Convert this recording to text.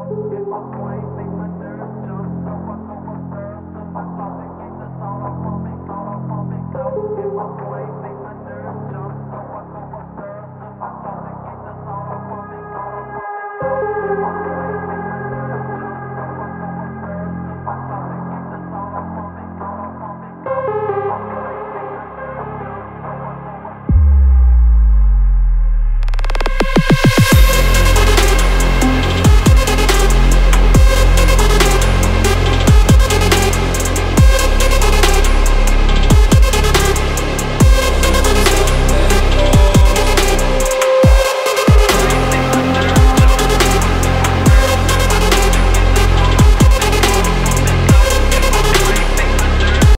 If my boy